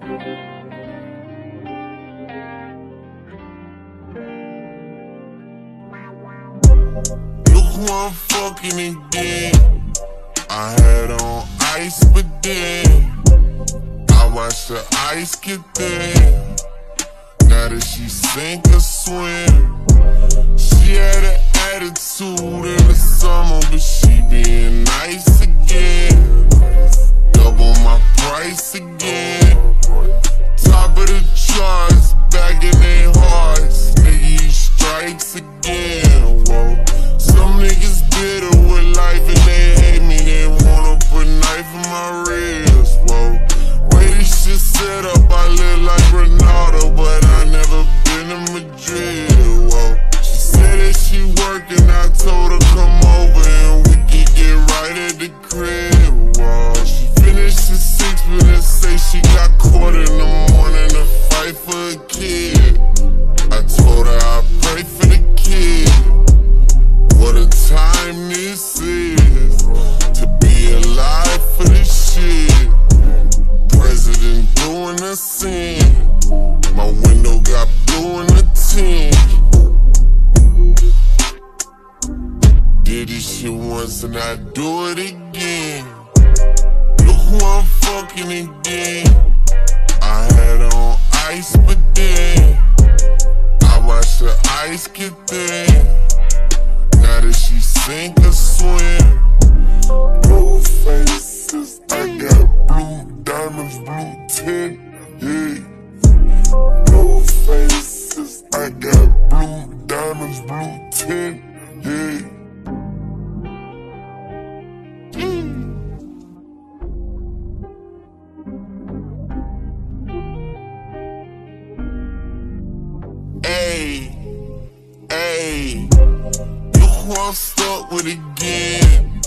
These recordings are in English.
Who I'm fucking again. I had on ice, but then I watched the ice get thin. Now that she sink or swim, she had an attitude in the summer, but she being nice again. Sin. My window got blue in the tint. Did this shit once and I do it again. Look who I'm fucking again. I had on ice, but then I watched the ice get thin. Hey, hey, look who I'm stuck with again.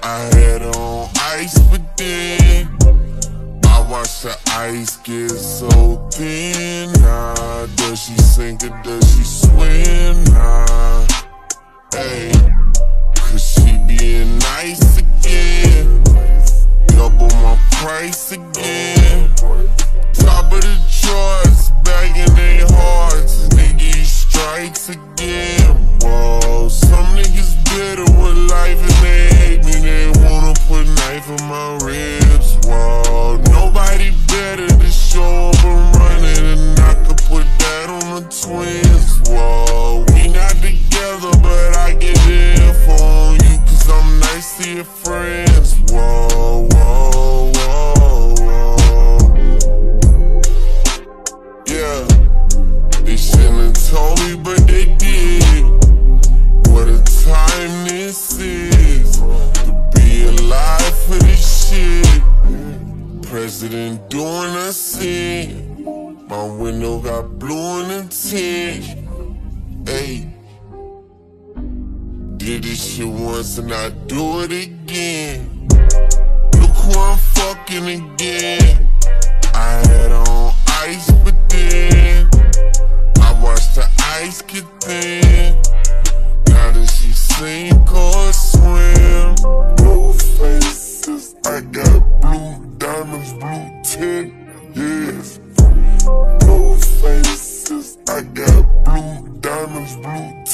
I had on ice, but then I watched the ice get so thin. Nah, does she sink or does she swim? Nah, President doing a sin. My window got blue in tint. Hey, did this shit once and I do it again. Bye.